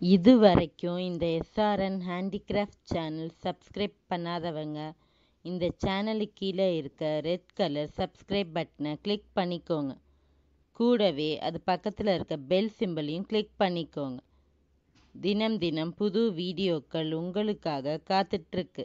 இது வரைக்கும் இந்த எஸ்ஆர்என் ஹேண்டிகிராஃப்ட் சேனல் சப்ஸ்கிரைப் பண்ணாதவங்க இந்த சேனலுக்கு கீழே இருக்க ரெட் கலர் சப்ஸ்கிரைப் பட்டனை கிளிக் பண்ணிக்கோங்க. கூடவே அது பக்கத்தில் இருக்க பெல் சிம்பிளையும் கிளிக் பண்ணிக்கோங்க. தினம் தினம் புது வீடியோக்கள் உங்களுக்காக காத்துட்ருக்கு